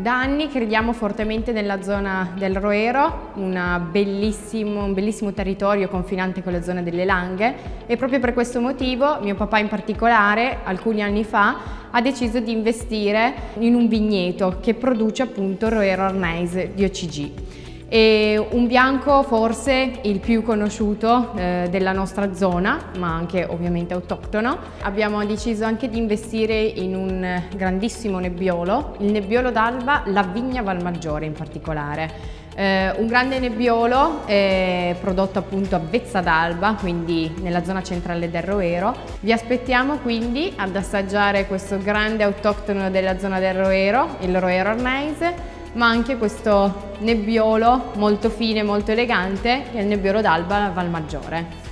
Da anni crediamo fortemente nella zona del Roero, bellissimo, un bellissimo territorio confinante con la zona delle Langhe e proprio per questo motivo mio papà in particolare alcuni anni fa ha deciso di investire in un vigneto che produce appunto Roero Arneis di OCG. E un bianco forse il più conosciuto eh, della nostra zona, ma anche ovviamente autoctono. Abbiamo deciso anche di investire in un grandissimo nebbiolo, il nebbiolo d'alba La Vigna Valmaggiore in particolare. Eh, un grande nebbiolo eh, prodotto appunto a Vezza d'Alba, quindi nella zona centrale del Roero. Vi aspettiamo quindi ad assaggiare questo grande autoctono della zona del Roero, il Roero Arneise, ma anche questo nebbiolo molto fine, molto elegante, che è il nebbiolo d'alba Valmaggiore.